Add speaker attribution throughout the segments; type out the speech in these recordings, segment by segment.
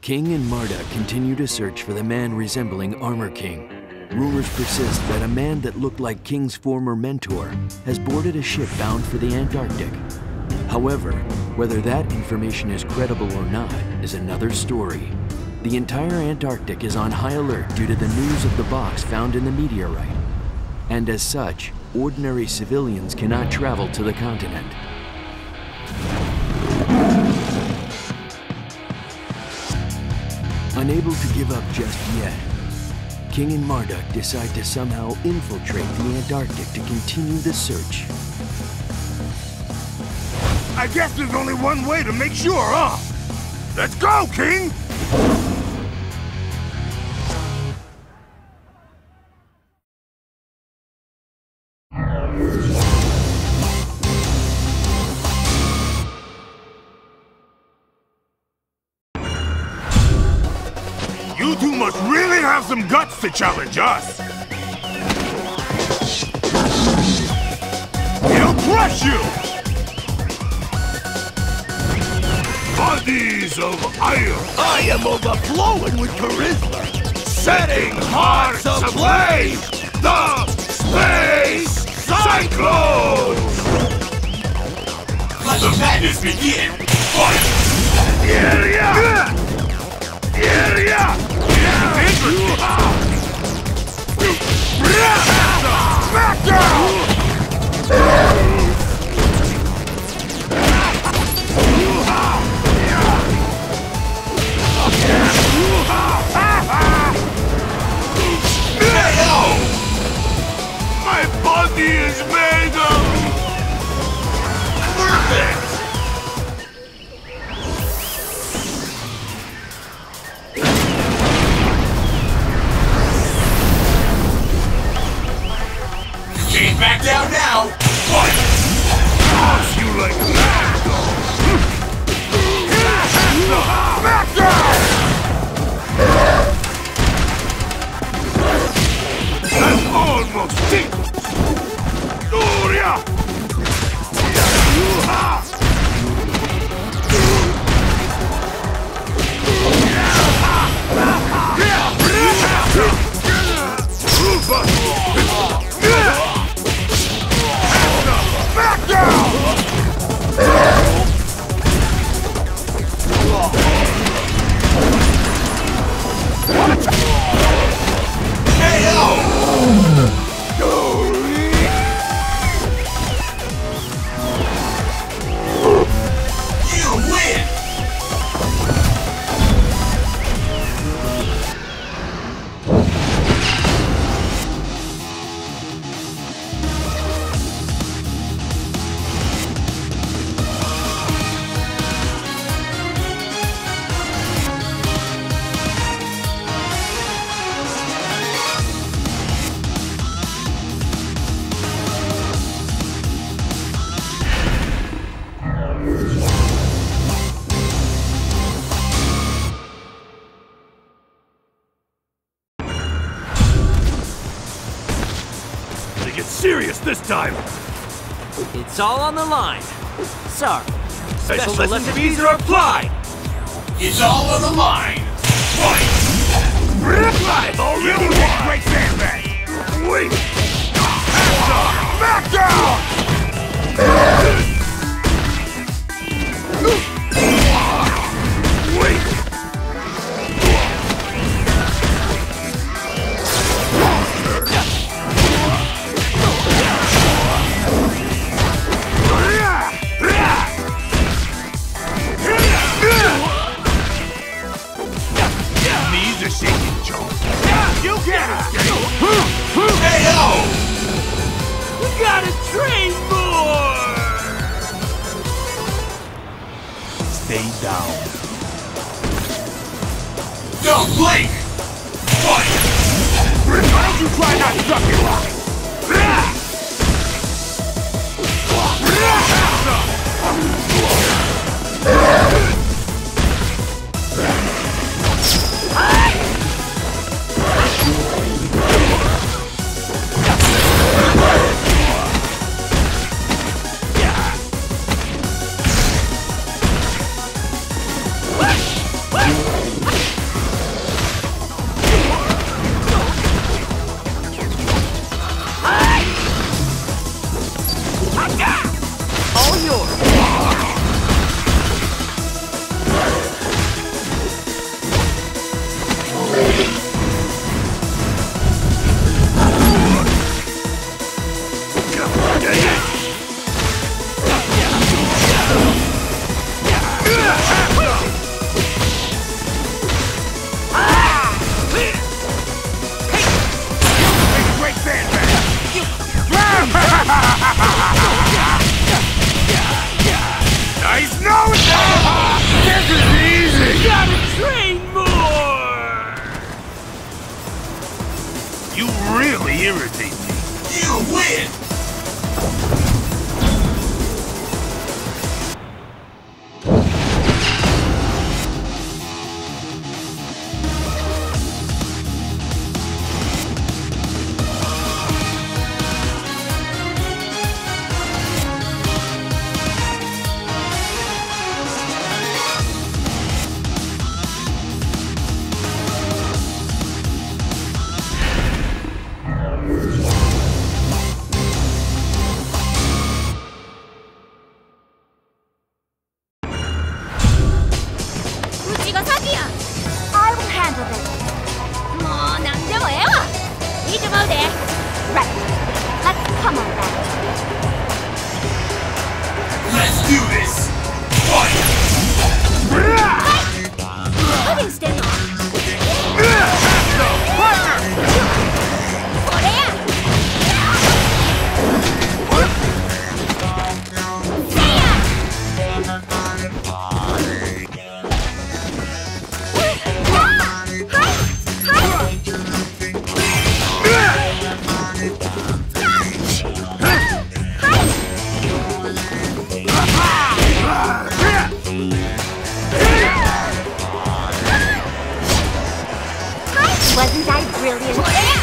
Speaker 1: King and Marduk continue to search for the man resembling Armor King. Rumors persist that a man that looked like King's former mentor has boarded a ship bound for the Antarctic. However, whether that information is credible or not is another story. The entire Antarctic is on high alert due to the news of the box found in the meteorite. And as such, ordinary civilians cannot travel to the continent. Unable to give up just yet, King and Marduk decide to somehow infiltrate the Antarctic to continue the search.
Speaker 2: I guess there's only one way to make sure, huh? Let's go, King! Have some guts to challenge us! He'll crush you! Bodies of iron!
Speaker 3: I am overflowing with charisma.
Speaker 2: Setting hearts ablaze! The Space Cyclone!
Speaker 3: Let the madness begin. Fight!
Speaker 2: Yeah, yeah! Yeah, yeah! Back time!
Speaker 4: It's all on the line. Sorry.
Speaker 2: Special,
Speaker 4: lesson
Speaker 2: lesson fees are applied!
Speaker 3: It's all on the line. Fight!
Speaker 2: I've already won! Great sandbag! Wait! Back down! Try not to drop
Speaker 3: your sucking?
Speaker 5: I really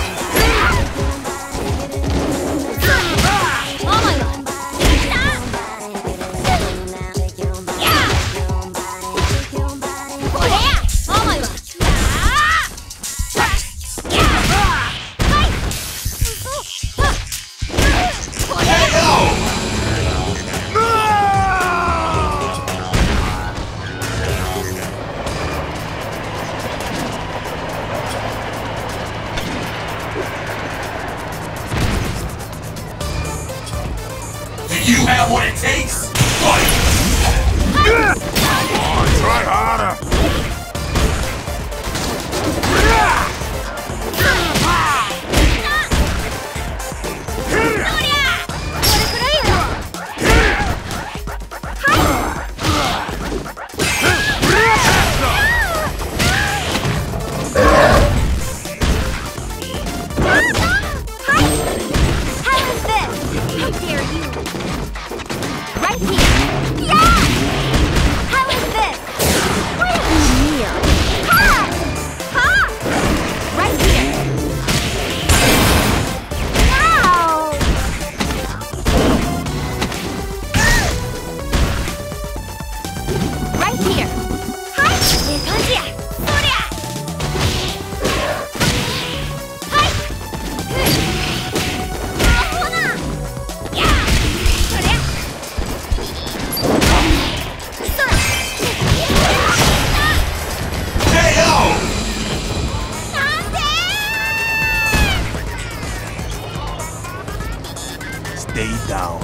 Speaker 2: stay down.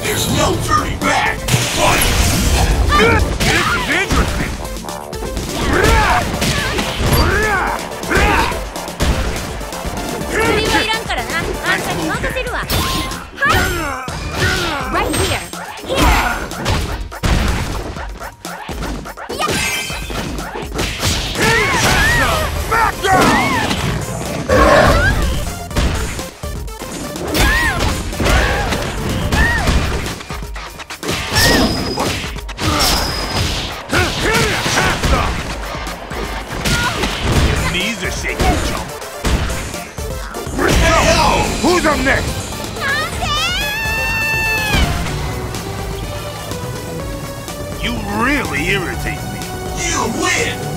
Speaker 3: There's no turning back! Fight!
Speaker 2: This is interesting! Hey. really irritates me.
Speaker 3: You win!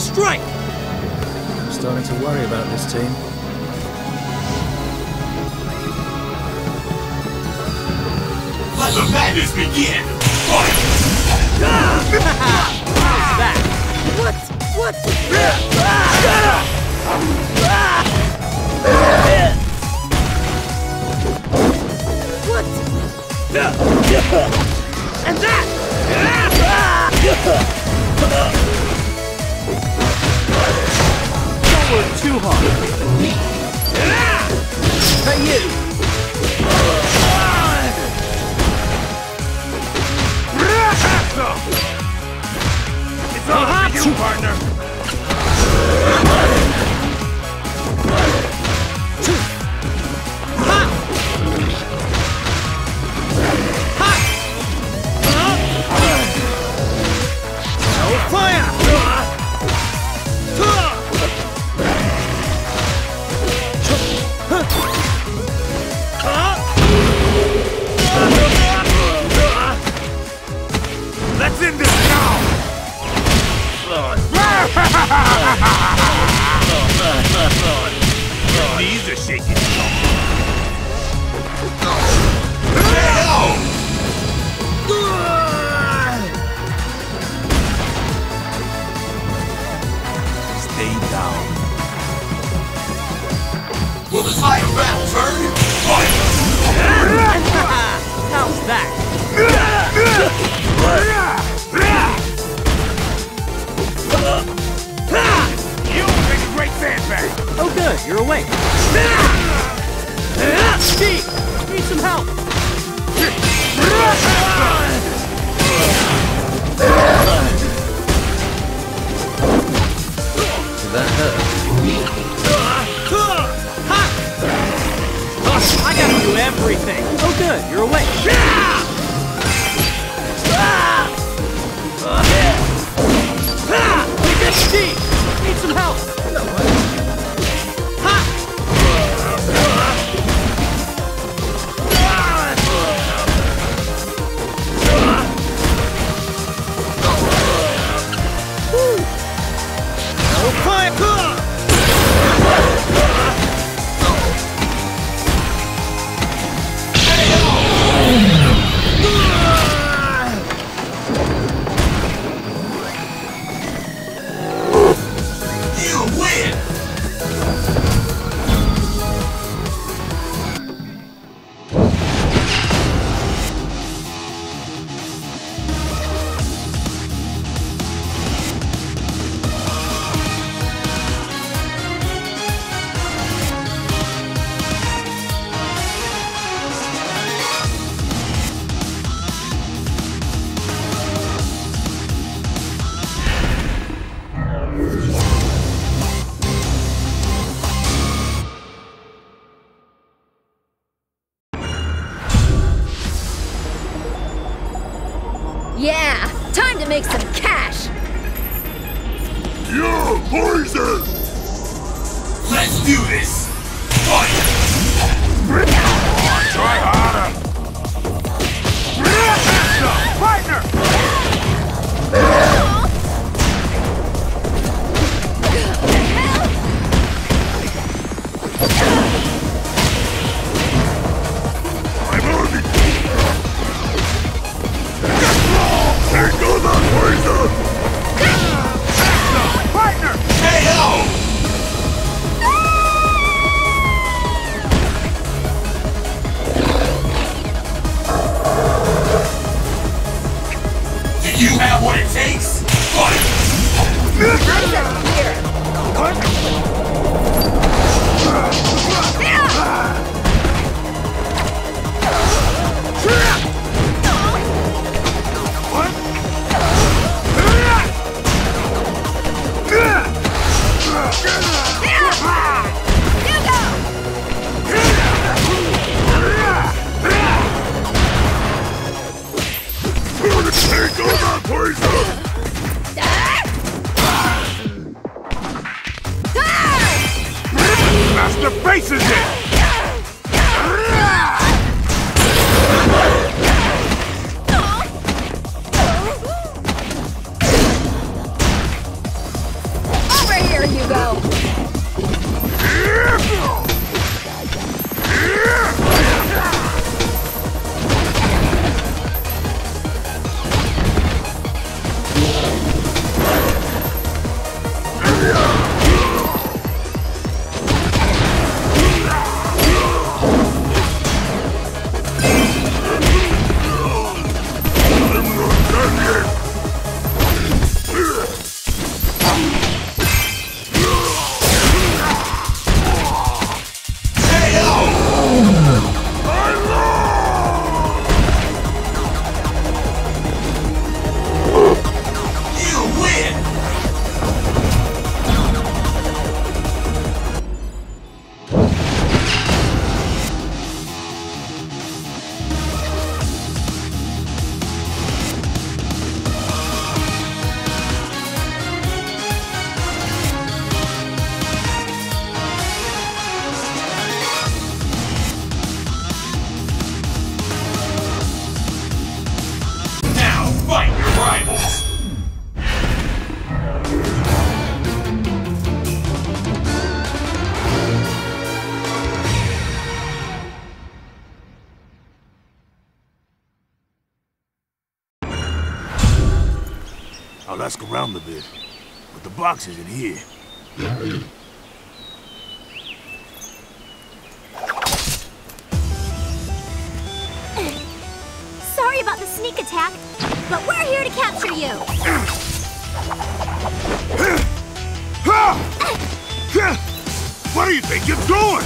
Speaker 4: strike!
Speaker 6: I'm starting to worry about this team.
Speaker 3: Let the
Speaker 4: madness begin! Fight!
Speaker 2: shaking.
Speaker 7: I gotta do everything. Oh, good, you're awake.
Speaker 2: Take that
Speaker 4: steam.
Speaker 2: Need some help. No. Buster faces it!
Speaker 8: boxes here.
Speaker 5: Sorry about the sneak attack, but we're here to capture you!
Speaker 2: What do you think you're doing?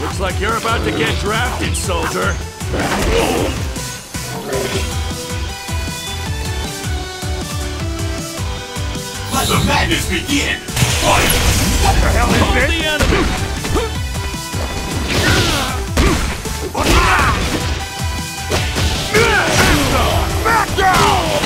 Speaker 9: Looks like you're about to get drafted, soldier.
Speaker 3: Let the madness begin! Fight!
Speaker 2: What the hell is
Speaker 9: Hold
Speaker 2: this?
Speaker 9: the enemy!
Speaker 2: Back down! Back down!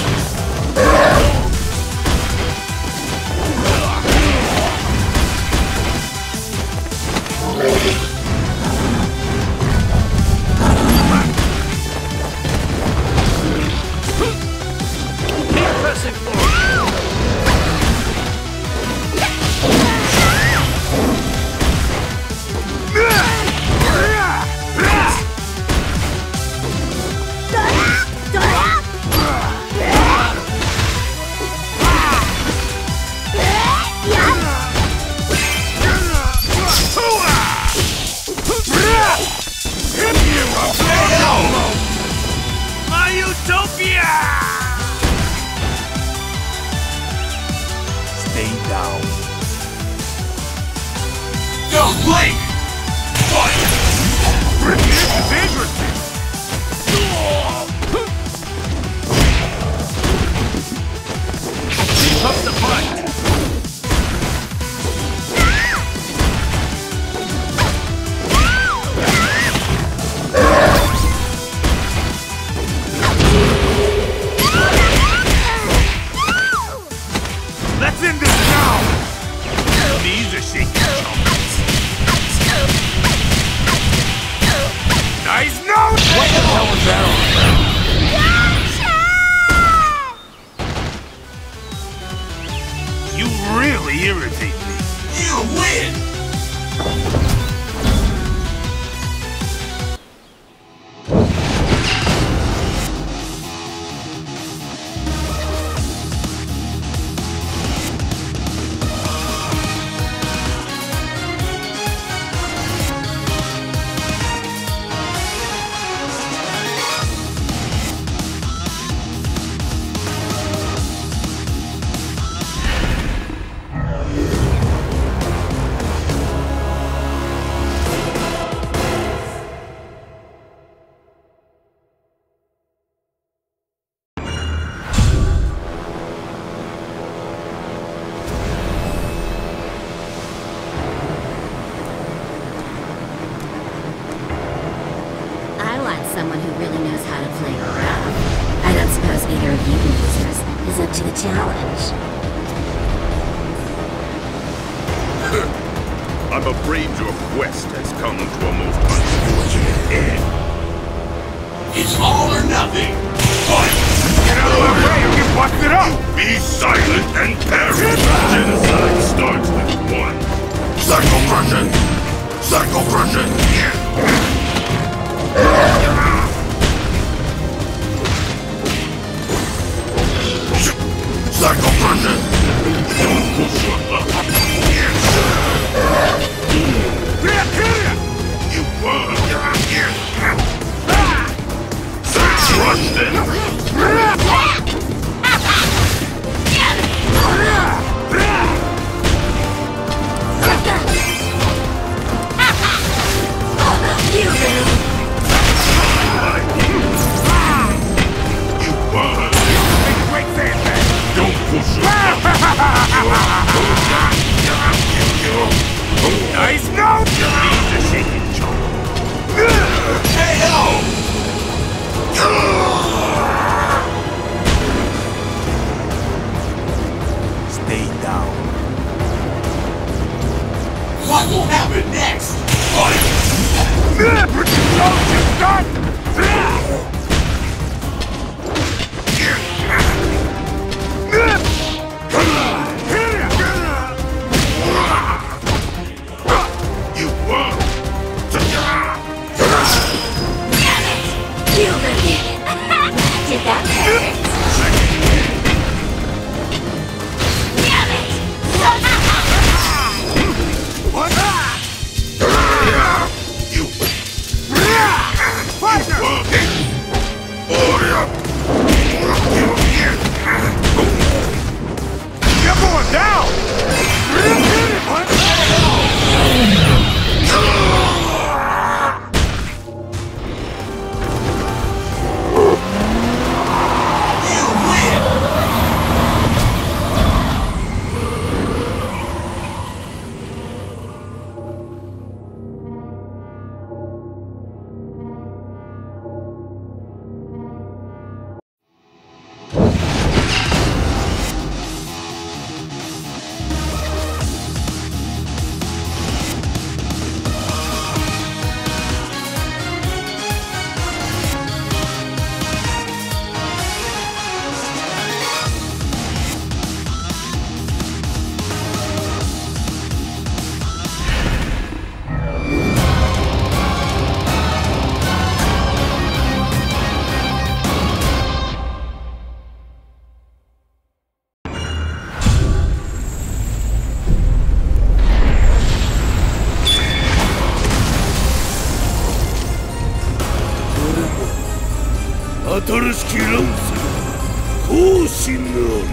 Speaker 2: Shinnur.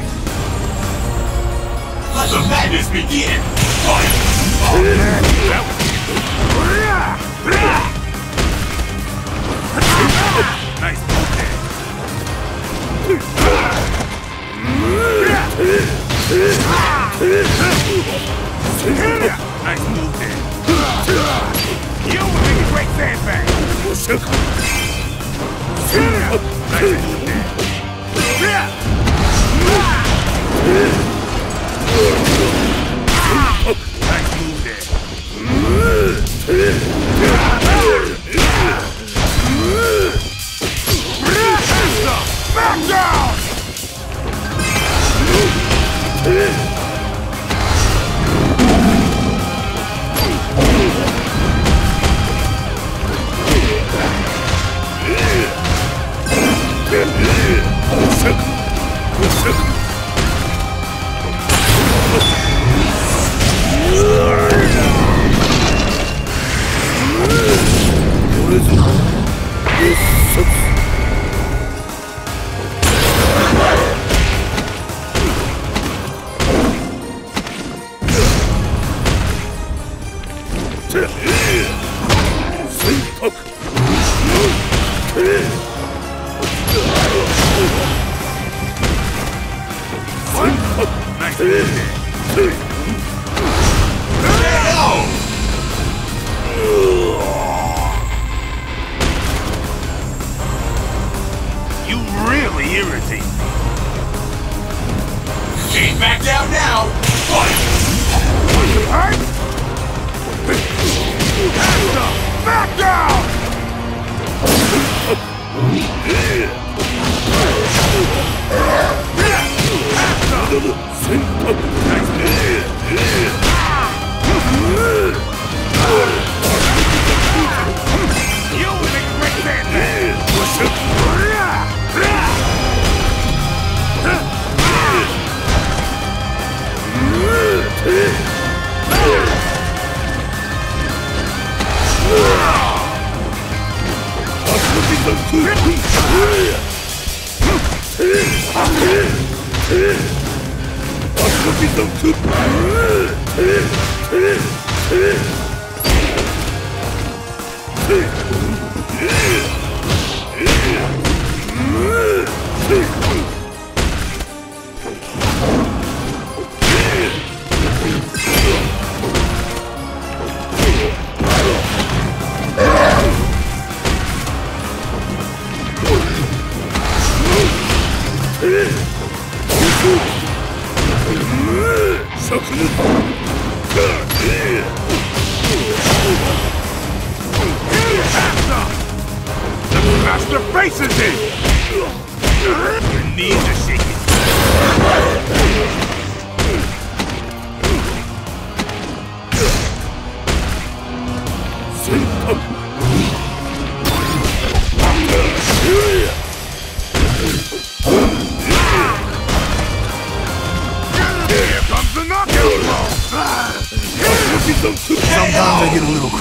Speaker 3: Let the madness begin! Fight!
Speaker 2: Nice Nice move there. You will make a great sandbag! Nice move Back down!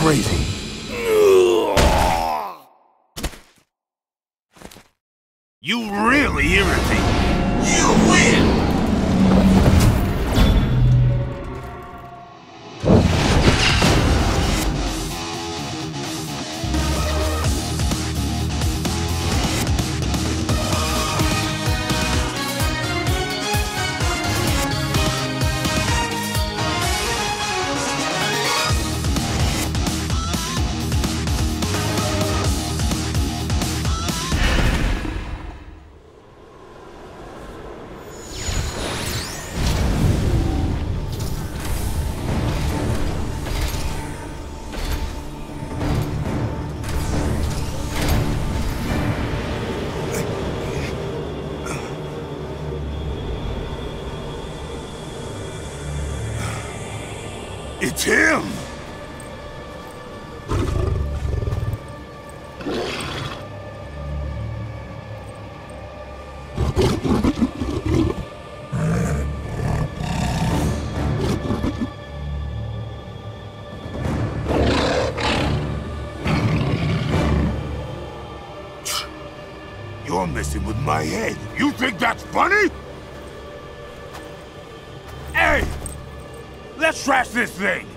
Speaker 2: Crazy. You really irritate me.
Speaker 3: You win!
Speaker 2: It's him! This thing!